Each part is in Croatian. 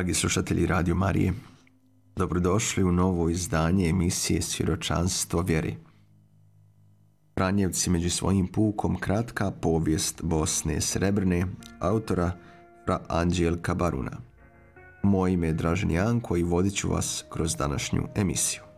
Dragi slušatelji Radio Marije, dobrodošli u novo izdanje emisije Svjedočanstvo vjeri. Franjevci među svojim pukom kratka povijest Bosne Srebrne, autora Fra Anđelka Baruna. Moje ime je Dražen Janko i vodit ću vas kroz današnju emisiju.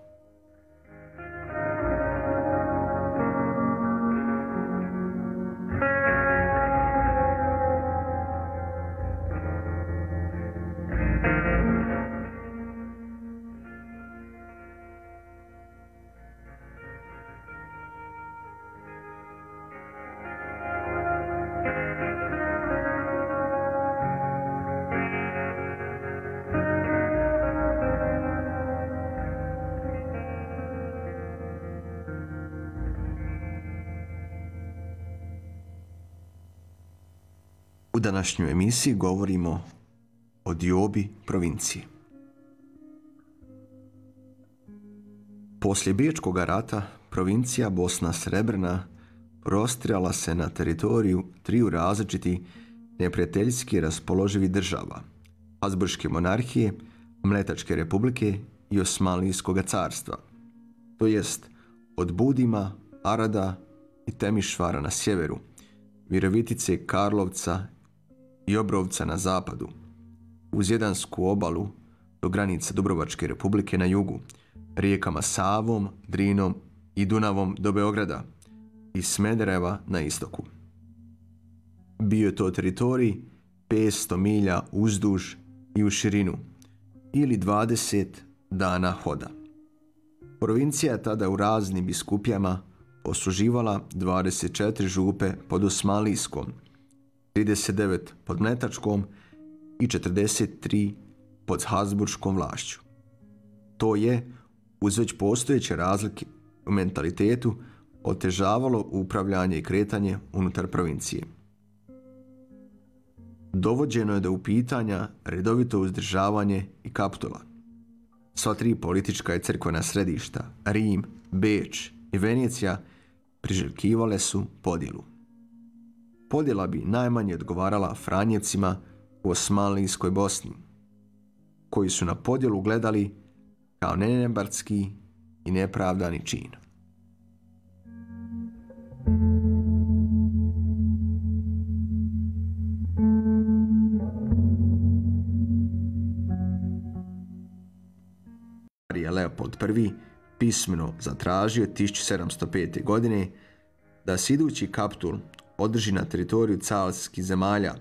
Današnjoj emisiji govorimo o diobi provinciji. Poslije Biječkog rata provincija Bosna Srebrna prostirala se na teritoriju triju različitih neprijateljski raspoloživi država, Habsburške monarhije, Mletačke republike i Osmanlijskog carstva, to jest od Budima, Arada i Temišvara na sjeveru, Virovitice, Karlovca i Obrovca na zapadu, uz Jedansku obalu do granica Dubrovačke republike na jugu, rijekama Savom, Drinom i Dunavom do Beograda i Smedereva na istoku. Bio je to teritorij 500 milja uzduž i u širinu ili 20 dana hoda. Provincija je tada u raznim biskupijama posluživala 24 župe pod Osmanlijskom, 39 pod Mletačkom i 43 pod Habsburškom vlašću. To je, uz već postojeće razlike u mentalitetu, otežavalo upravljanje i kretanje unutar provincije. Dovođeno je do upitanja redovito uzdržavanje i kaptula. Sva tri politička i crkvena središta, Rim, Beč i Venecija, priželjkivale su podjelu podjela bi najmanje odgovarala Franjevcima u Osmanlijskoj Bosni, koji su na podjelu gledali kao nenebarski i nepravdani čin. je Leopold I pismeno zatražio 1705. godine da se idući kaptul održi na teritoriju carskih zemalja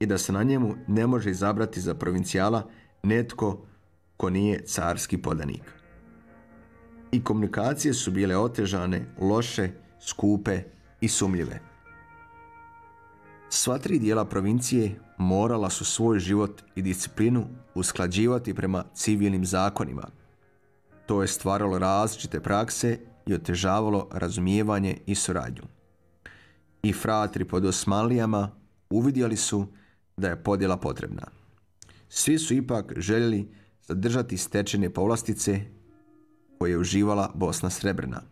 i da se na njemu ne može izabrati za provincijala netko ko nije carski podanik. I komunikacije su bile otežane, loše, skupe i sumljive. Sva tri dijela provincije morala su svoj život i disciplinu usklađivati prema civilnim zakonima. To je stvaralo različite prakse i otežavalo razumijevanje i suradnju i fratri pod Osmanlijama uvidjeli su da je podjela potrebna. Svi su ipak željeli zadržati stečene povlastice koje je uživala Bosna Srebrna.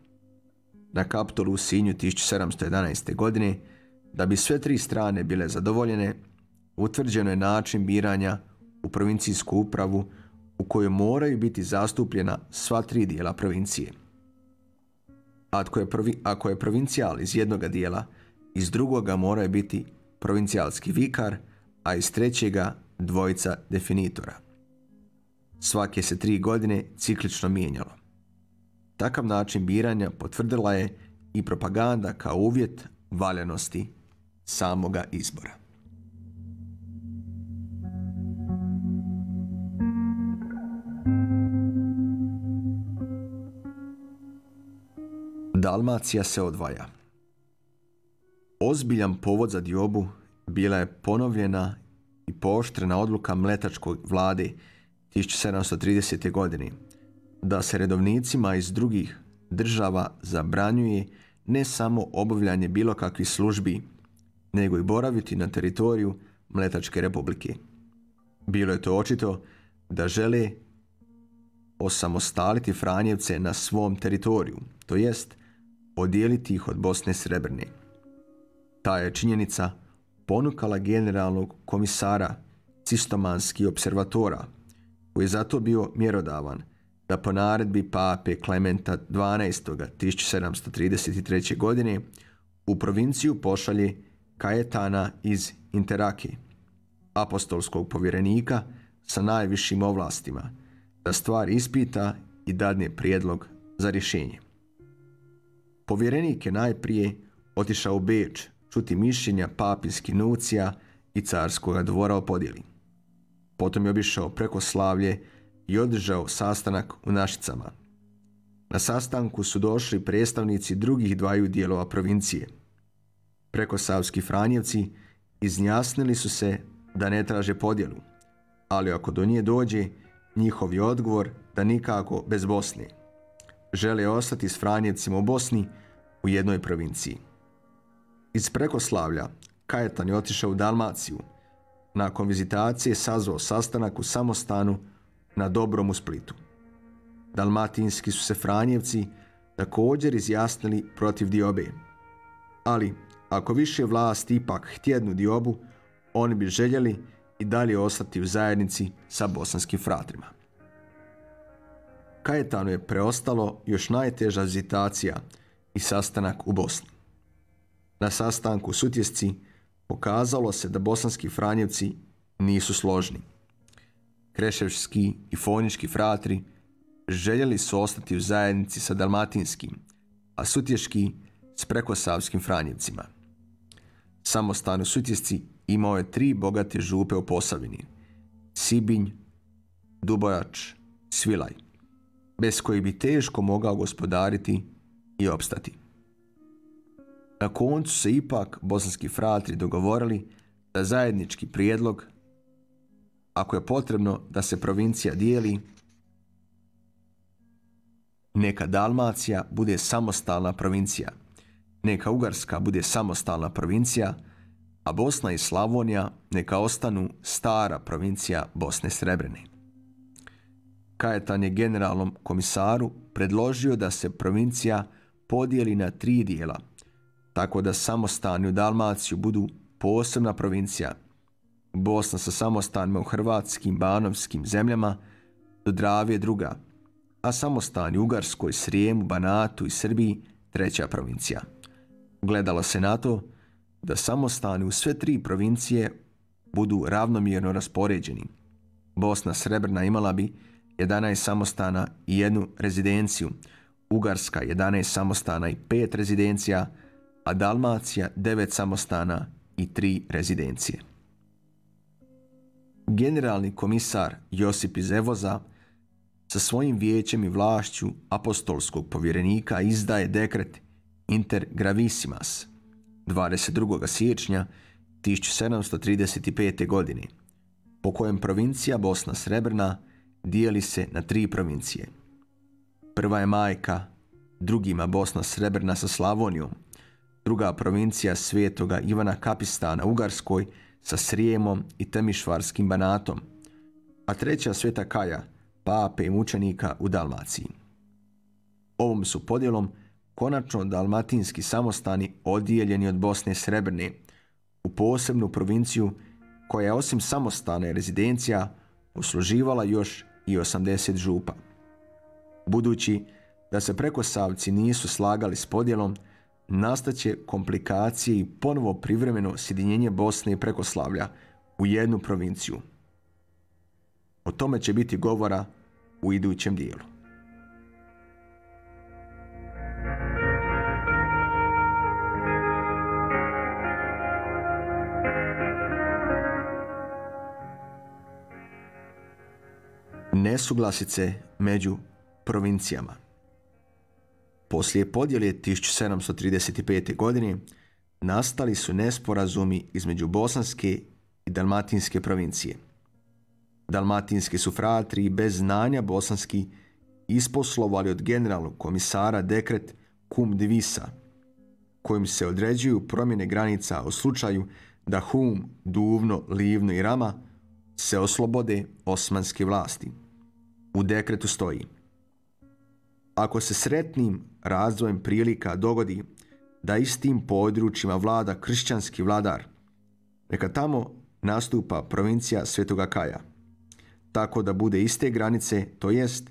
Na kapitolu u Sinju 1711. godine, da bi sve tri strane bile zadovoljene, utvrđeno je način biranja u provincijsku upravu u kojoj moraju biti zastupljena sva tri dijela provincije. Ako je, provincijal iz jednoga dijela iz drugoga moraju biti provincijalski vikar, a iz trećega dvojica definitora. Svake se tri godine ciklično mijenjalo. Takav način biranja potvrdila je i propaganda kao uvjet valjanosti samoga izbora. Dalmacija se odvaja. Ozbiljan povod za diobu bila je ponovljena i pooštrena odluka mletačkog vlade 1730. godine da se redovnicima iz drugih država zabranjuje ne samo obavljanje bilo kakvih službi, nego i boraviti na teritoriju Mletačke republike. Bilo je to očito da žele osamostaliti Franjevce na svom teritoriju, to jest odijeliti ih od Bosne Srebrne. Ta je činjenica ponukala generalnog komisara sistomanski observatora, koji je zato bio mjerodavan da po naredbi pape Klementa XII. 1733. godine u provinciju pošalje Kajetana iz Interaki, apostolskog povjerenika sa najvišim ovlastima, da stvar ispita i dadne prijedlog za rješenje. Povjerenik je najprije otišao u Beč čuti mišljenja papinskih nucija i carskoga dvora o podjeli. Potom je obišao preko Slavlje i održao sastanak u Našicama. Na sastanku su došli predstavnici drugih dvaju dijelova provincije. Preko Savski Franjevci iznjasnili su se da ne traže podjelu, ali ako do nje dođe, njihov je odgovor da nikako bez Bosne. Žele ostati s Franjevcima u Bosni u jednoj provinciji. Iz Prekoslavlja Kajetan je otišao u Dalmaciju. Nakon vizitacije sazvao sastanak u samostanu na Dobrom u Splitu. Dalmatinski su se Franjevci također izjasnili protiv diobe. Ali, ako više vlast ipak htjednu diobu, oni bi željeli i dalje ostati u zajednici sa bosanskim fratrima. Kajetanu je preostalo još najteža vizitacija i sastanak u Bosni. Na sastanku u Sutjesci pokazalo se da bosanski franjevci nisu složni. Kreševski i Fonički fratri željeli su ostati u zajednici sa dalmatinskim, a Sutješki s prekosavskim franjevcima. Samostan u Sutjesci imao je tri bogate župe u Posavini. Sibinj, Dubojač, Svilaj, bez koji bi teško mogao gospodariti i opstati. Na koncu se ipak bosanski fratri dogovorili da zajednički prijedlog, ako je potrebno da se provincija dijeli, neka Dalmacija bude samostalna provincija, neka Ugarska bude samostalna provincija, a Bosna i Slavonija neka ostanu stara provincija Bosne Srebrene. Kajetan je generalnom komisaru predložio da se provincija podijeli na tri dijela – tako da samostani u Dalmaciju budu posebna provincija. Bosna sa samostanima u hrvatskim, banovskim zemljama, do Dravije druga, a samostani u Ugarskoj, Srijemu, Banatu i Srbiji treća provincija. Gledalo se na to da samostani u sve tri provincije budu ravnomjerno raspoređeni. Bosna Srebrna imala bi 11 samostana i jednu rezidenciju, Ugarska 11 samostana i pet rezidencija, a Dalmacija devet samostana i tri rezidencije. Generalni komisar Josip iz Evoza sa svojim vijećem i vlašću apostolskog povjerenika izdaje dekret Inter Gravissimas 22. siječnja 1735. godine, po kojem provincija Bosna Srebrna dijeli se na tri provincije. Prva je majka, drugima Bosna Srebrna sa Slavonijom, druga provincija svetoga Ivana Kapistana Ugarskoj sa Srijemom i Temišvarskim banatom, a treća sveta Kaja, pape i mučenika u Dalmaciji. Ovom su podjelom konačno dalmatinski samostani odijeljeni od Bosne Srebrne u posebnu provinciju koja je osim samostana rezidencija usluživala još i 80 župa. Budući da se preko Savci nisu slagali s podjelom, nastaće komplikacije i ponovo privremeno sjedinjenje Bosne i Prekoslavlja u jednu provinciju. O tome će biti govora u idućem dijelu. Nesuglasice među provincijama. Poslije podjele 1735. godine nastali su nesporazumi između bosanske i dalmatinske provincije. Dalmatinski su fratri bez znanja bosanski isposlovali od generalnog komisara dekret Kum Divisa, kojim se određuju promjene granica u slučaju da Hum, Duvno, Livno i Rama se oslobode osmanske vlasti. U dekretu stoji ako se sretnim razvojem prilika dogodi da istim područjima vlada kršćanski vladar, neka tamo nastupa provincija Svetoga Kaja. Tako da bude iste granice, to jest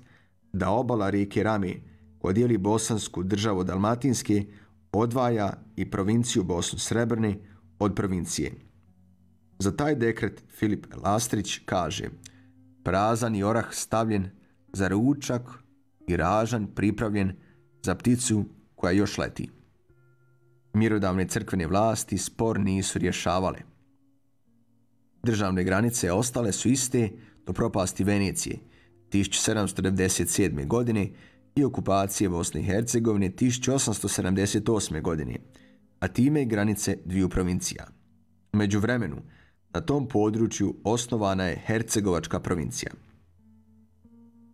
da obala rijeke Rami koja dijeli bosansku državu Dalmatinske odvaja i provinciju Bosnu Srebrne od provincije. Za taj dekret Filip Lastrić kaže prazan i orah stavljen za ručak i ražan pripravljen za pticu koja još leti. Mjerodavne crkvene vlasti spor nisu rješavale. Državne granice ostale su iste do propasti Venecije 1797. godine i okupacije Bosne i Hercegovine 1878. godine, a time i granice dviju provincija. Među vremenu, na tom području osnovana je Hercegovačka provincija.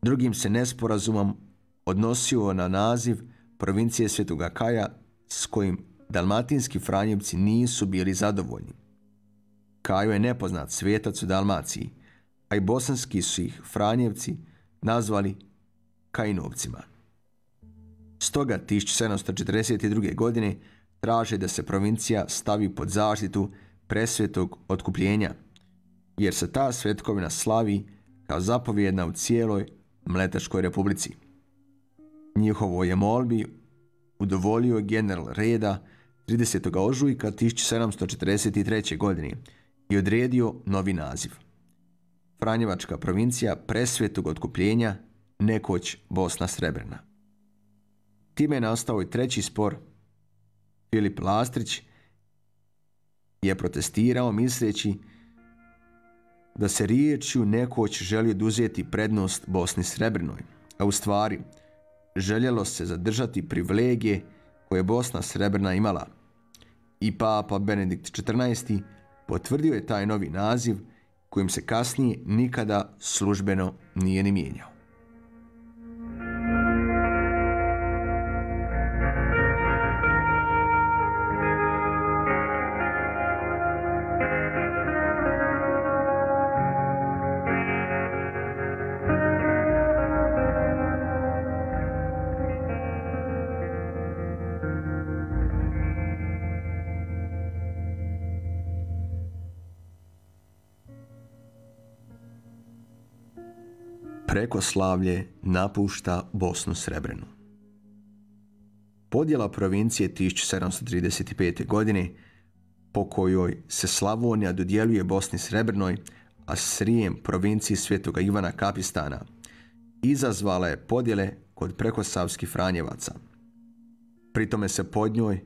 Drugim se nesporazumom odnosio na naziv provincije Svetoga Kaja s kojim dalmatinski franjevci nisu bili zadovoljni. Kajo je nepoznat svetac u Dalmaciji, a i bosanski su ih franjevci nazvali Kajinovcima. Stoga 1742. godine traže da se provincija stavi pod zaštitu presvetog otkupljenja, jer se ta svetkovina slavi kao zapovjedna u cijeloj Mletačkoj republici. Njihovo je molbi udovoljio general reda 30. ožujka 1743. godine i odredio novi naziv. Franjevačka provincija presvetog otkupljenja, nekoć Bosna Srebrna. Time je nastao i treći spor. Filip Lastrić je protestirao misleći da se riječju nekoć želi oduzeti prednost Bosni Srebrnoj, a u stvari željelo se zadržati privilegije koje Bosna Srebrna imala. I papa Benedikt XIV potvrdio je taj novi naziv kojim se kasnije nikada službeno nije ni mijenjao. Prekoslavlje napušta Bosnu Srebrenu. Podjela provincije 1735. godine po kojoj se Slavonija dodjeljuje Bosni Srebrnoj, a Srijem provinciji Svetoga Ivana Kapistana, izazvala je podjele kod prekosavskih Franjevaca. Pritome se pod njoj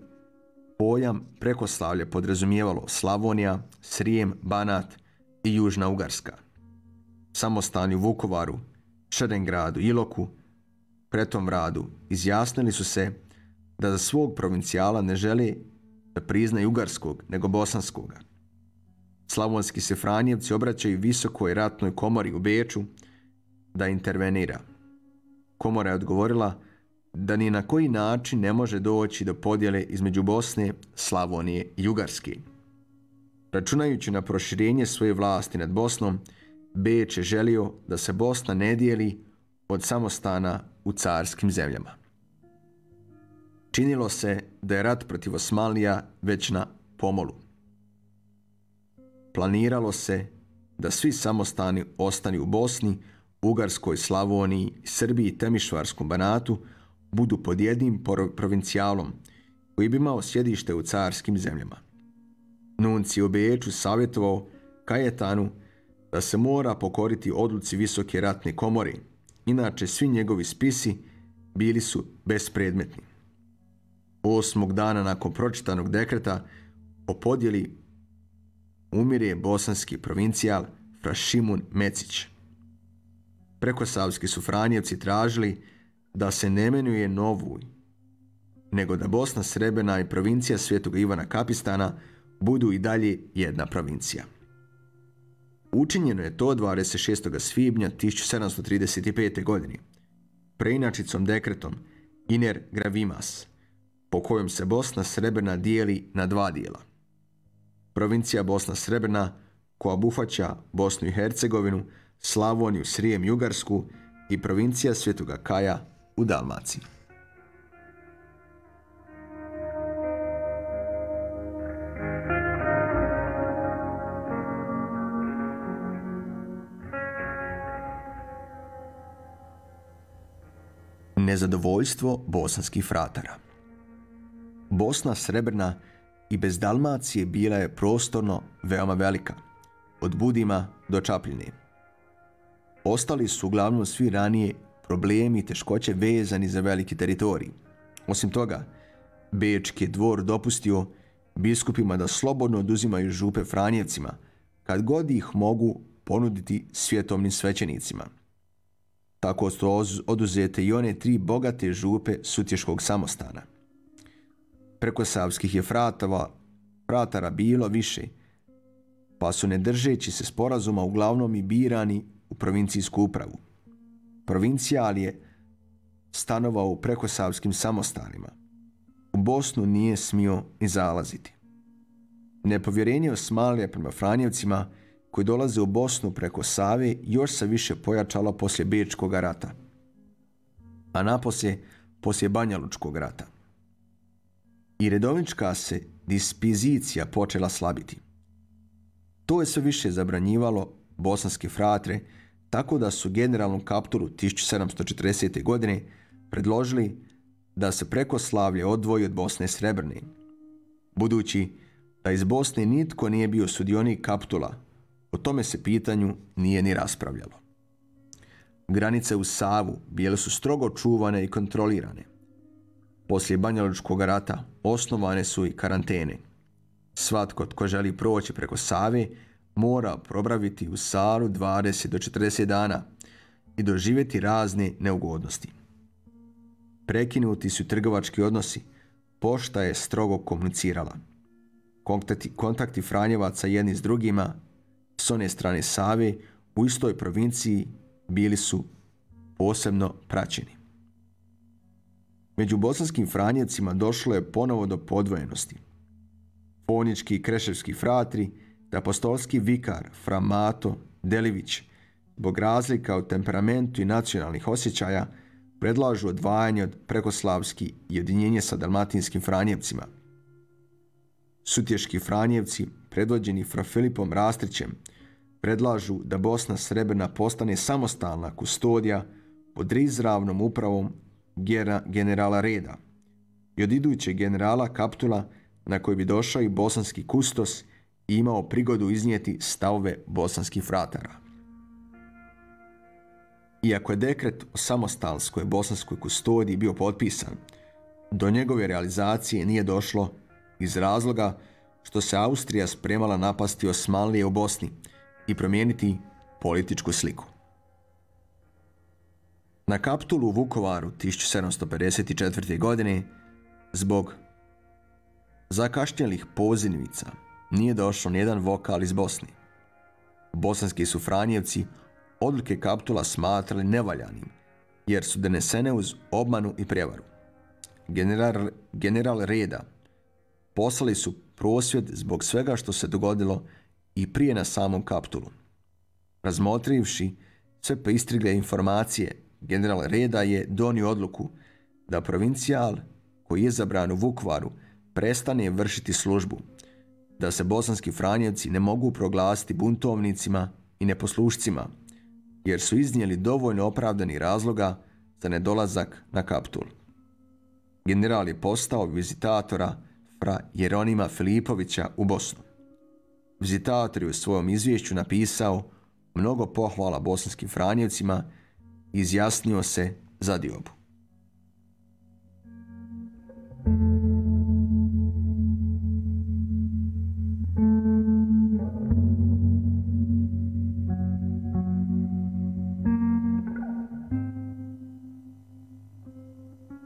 pojam prekoslavlje podrazumijevalo Slavonija, Srijem, Banat i Južna Ugarska. Samostalni u Vukovaru Šerengradu, Iloku, Pretom radu izjasnili su se da za svog provincijala ne želi da priznaju ugarskog, nego bosanskoga. Slavonski se Franjevci obraćaju visokoj ratnoj komori u Beču da intervenira. Komora je odgovorila da ni na koji način ne može doći do podjele između Bosne, Slavonije i Ugarske. Računajući na proširenje svoje vlasti nad Bosnom, Beč je želio da se Bosna ne dijeli od samostana u carskim zemljama. Činilo se da je rat protiv Osmanlija već na pomolu. Planiralo se da svi samostani ostani u Bosni, Ugarskoj, Slavoniji, Srbiji i Temišvarskom banatu budu pod jednim provincijalom koji bi imao sjedište u carskim zemljama. Nunci u Beču savjetovao Kajetanu da se mora pokoriti odluci visoke ratne komori, inače svi njegovi spisi bili su bespredmetni. Osmog dana nakon pročitanog dekreta o podjeli umire bosanski provincijal Frašimun Mecić. Prekosavski su Franjevci tražili da se ne menuje novu, nego da Bosna Srebena i provincija Svetog Ivana Kapistana budu i dalje jedna provincija. Učinjeno je to 26. svibnja 1735. godine preinačicom dekretom Iner Gravimas, po kojom se Bosna Srebrna dijeli na dva dijela. Provincija Bosna Srebrna, koja obuhvaća Bosnu i Hercegovinu, Slavoniju, Srijem i Ugarsku i provincija Svetoga Kaja u Dalmaciji. Nezadovoljstvo bosanskih fratara. Bosna Srebrna i bez Dalmacije bila je prostorno veoma velika, od Budima do Čapljine. Ostali su uglavnom svi ranije problemi i teškoće vezani za veliki teritorij. Osim toga, Bečki je dvor dopustio biskupima da slobodno oduzimaju župe Franjevcima, kad god ih mogu ponuditi svjetovnim svećenicima. Tako su oduzete i one tri bogate župe Sutješkog samostana. Preko savskih je fratava, fratara bilo više, pa su ne držeći se sporazuma uglavnom i birani u provincijsku upravu. Provincijal je stanovao u prekosavskim samostanima. U Bosnu nije smio ni zalaziti. Nepovjerenje Osmalija prema Franjevcima koji dolaze u Bosnu preko Save još se više pojačalo poslije Bečkog rata, a naposlije poslije Banjalučkog rata. I redovnička se dispozicija počela slabiti. To je sve više zabranjivalo bosanske fratre, tako da su generalnu kapturu 1740. godine predložili da se preko Slavlje odvoji od Bosne Srebrne. Budući da iz Bosne nitko nije bio sudionik kaptula, o tome se pitanju nije ni raspravljalo. Granice u Savu bile su strogo čuvane i kontrolirane. Poslije Banjaločkog rata osnovane su i karantene. Svatko tko želi proći preko Save mora probraviti u Saru 20 do 40 dana i doživjeti razne neugodnosti. Prekinuti su trgovački odnosi, pošta je strogo komunicirala. Kontakti, kontakti Franjevaca jedni s drugima s one strane Save u istoj provinciji bili su posebno praćeni. Među bosanskim Franjevcima došlo je ponovo do podvojenosti. Fonički i kreševski fratri, te apostolski vikar Framato Delivić, zbog razlika u temperamentu i nacionalnih osjećaja, predlažu odvajanje od prekoslavski i jedinjenje sa dalmatinskim Franjevcima. Sutješki Franjevci, predvođeni fra Filipom Rastrićem, predlažu da Bosna Srebrna postane samostalna kustodija pod izravnom upravom generala Reda i od idućeg generala Kaptula na koji bi došao i bosanski kustos i imao prigodu iznijeti stavove bosanskih fratara. Iako je dekret o samostalskoj bosanskoj kustodiji bio potpisan, do njegove realizacije nije došlo iz razloga što se Austrija spremala napasti Osmanlije u Bosni i promijeniti političku sliku. Na kaptulu u Vukovaru 1754. godine zbog zakašnjelih pozivnica nije došao nijedan vokal iz Bosni. Bosanski su Franjevci odluke kaptula smatrali nevaljanim, jer su donesene uz obmanu i prevaru. General, general Reda poslali su prosvjed zbog svega što se dogodilo i prije na samom kaptulu. Razmotrivši sve pristrigle informacije, general Reda je donio odluku da provincijal koji je zabran u Vukvaru prestane vršiti službu, da se bosanski franjevci ne mogu proglasiti buntovnicima i neposlušcima, jer su iznijeli dovoljno opravdani razloga za nedolazak na kaptul. General je postao vizitatora Jeronima Filipovića u Bosnu. Vizitator je u svojom izvješću napisao mnogo pohvala bosanskim franjevcima i izjasnio se za diobu.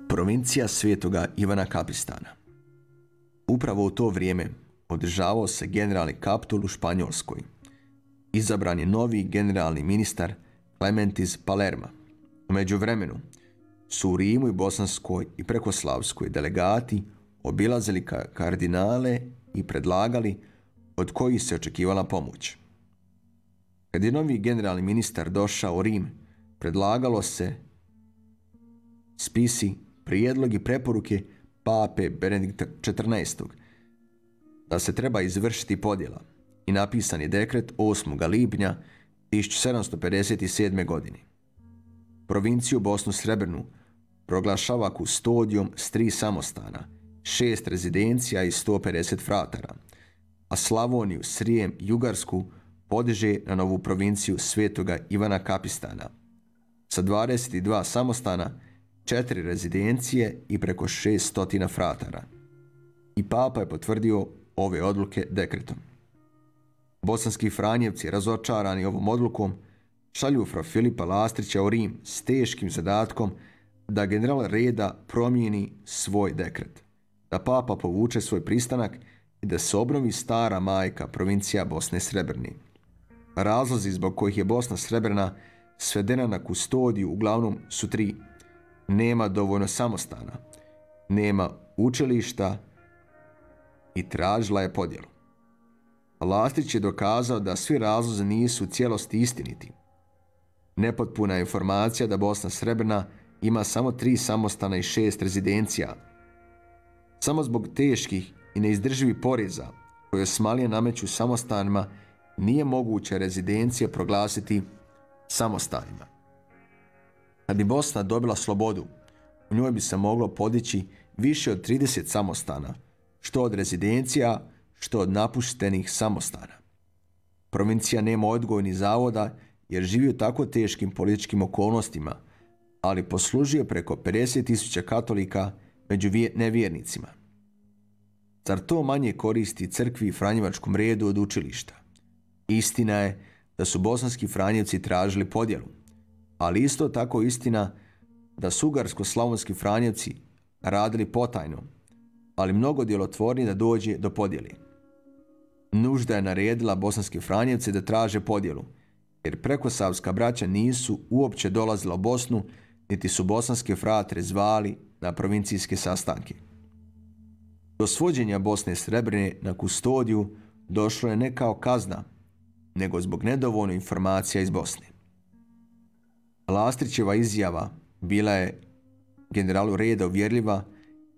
Provincija svetoga Ivana Kapistana Upravo u to vrijeme održavao se generalni kaptul u Španjolskoj. Izabran je novi generalni ministar Clement iz Palerma. U međuvremenu su u Rimu i Bosanskoj i Prekoslavskoj delegati obilazili kardinale i predlagali od kojih se očekivala pomoć. Kad je novi generalni ministar došao u Rim, predlagalo se spisi, prijedlog i preporuke pape Benedikta XIV. da se treba izvršiti podjela i napisan je dekret 8. lipnja 1757. godine. Provinciju Bosnu Srebrnu proglašava kustodijom s tri samostana, šest rezidencija i 150 fratara, a Slavoniju, Srijem Jugarsku podiže na novu provinciju Svetoga Ivana Kapistana sa 22 samostana, četiri rezidencije i preko 600 fratara. I papa je potvrdio ove odluke dekretom. Bosanski Franjevci, razočarani ovom odlukom, šalju fra Filipa Lastrića u Rim s teškim zadatkom da general Reda promijeni svoj dekret, da papa povuče svoj pristanak i da se obnovi stara majka provincija Bosne Srebrni. Razlozi zbog kojih je Bosna Srebrna svedena na kustodiju uglavnom su tri. Nema dovoljno samostana, nema učilišta i tražila je podjelu. Lastrić je dokazao da svi razlozi nisu u cijelosti istiniti. Nepotpuna je informacija da Bosna Srebrna ima samo tri samostana i šest rezidencija. Samo zbog teških i neizdrživih poreza koje Osmalije nameću samostanima nije moguće rezidencije proglasiti samostanima. Kad bi Bosna dobila slobodu, u njoj bi se moglo podići više od 30 samostana, što od rezidencija, što od napuštenih samostana. Provincija nema odgojnih zavoda jer živi u tako teškim političkim okolnostima, ali poslužuje preko 50.000 katolika među nevjernicima. Zar to manje koristi crkvi i Franjevačkom redu od učilišta? Istina je da su bosanski Franjevci tražili podjelu, ali isto tako istina da su ugarsko-slavonski Franjevci radili potajno, ali mnogo djelotvornije da dođe do podjeli. Nužda je naredila bosanski Franjevci da traže podjelu, jer prekosavska braća nisu uopće dolazila u Bosnu, niti su bosanske fratre zvali na provincijske sastanke. Do svođenja Bosne Srebrne na kustodiju došlo je ne kao kazna, nego zbog nedovoljno informacija iz Bosne. Lastrićeva izjava bila je generalu Reda uvjerljiva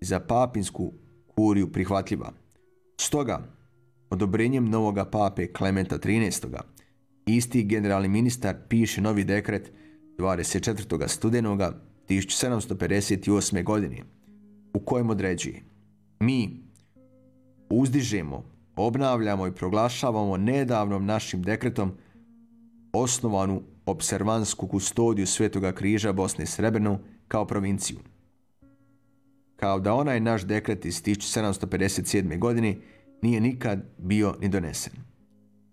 i za papinsku kuriju prihvatljiva. Stoga, odobrenjem novoga pape Klementa XIII. isti generalni ministar piše novi dekret 24. studenoga 1758. godine u kojem određuje mi uzdižemo, obnavljamo i proglašavamo nedavnom našim dekretom osnovanu observansku kustodiju Svetoga križa Bosne i kao provinciju. Kao da onaj naš dekret iz 1757. godine nije nikad bio ni donesen.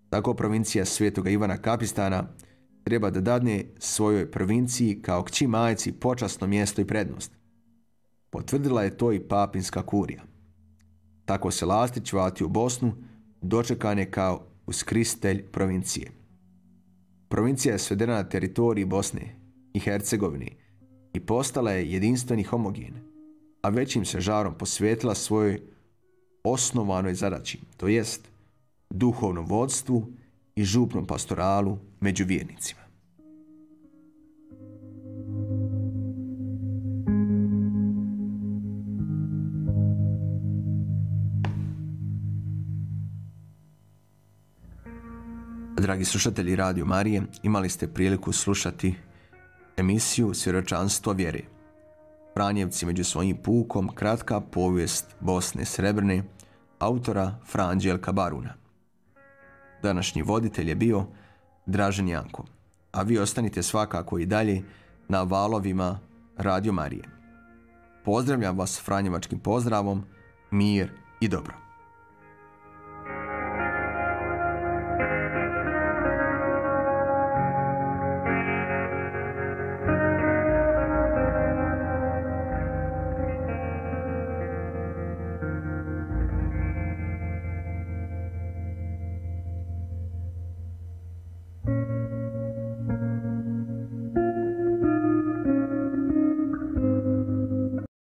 Tako provincija Svetoga Ivana Kapistana treba da dadne svojoj provinciji kao kći majci počasno mjesto i prednost. Potvrdila je to i papinska kurija. Tako se Lastić vati u Bosnu, dočekan je kao uskristelj provincije. Provincija je svedena na teritoriji Bosne i Hercegovine i postala je jedinstveni homogen, a većim se žarom posvetila svojoj osnovanoj zadaći, to jest duhovnom vodstvu i župnom pastoralu među vjernicima. Dragi slušatelji Radio Marije, imali ste priliku slušati emisiju Svjeročanstvo vjere. Franjevci među svojim pukom, kratka povijest Bosne Srebrne, autora Franđelka Baruna. Današnji voditelj je bio Dražen Janko, a vi ostanite svakako i dalje na valovima Radio Marije. Pozdravljam vas franjevačkim pozdravom, mir i dobro.